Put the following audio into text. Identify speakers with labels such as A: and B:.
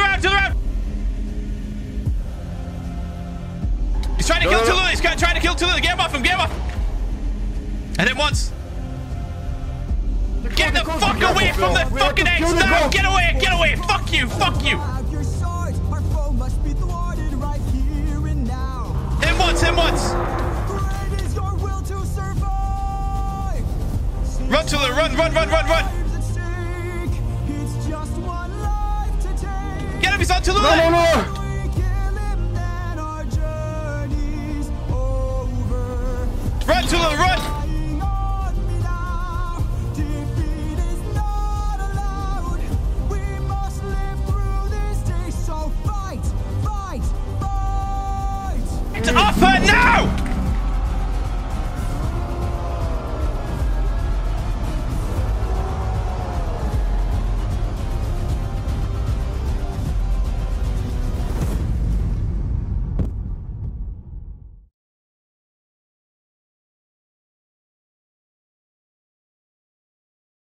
A: right, to the right, to the right. He's trying to
B: No,
A: kill
B: no, no.
A: Tulu. He's trying two kill Tulu. Get him off him. Get him off. And then once. Get the fuck away from the
B: Phil. We have
A: fucking
B: to
A: eggs. No, get away. Get away. Fuck you. Fuck you. Fuck you.
C: Have your swords, our foe must be thwarted right here and now.
A: Him once. Him once.
C: Great is your will to survive.
A: Run, Tulu. Run, run, run, run, run. He's on Tulu.
B: No, no, no.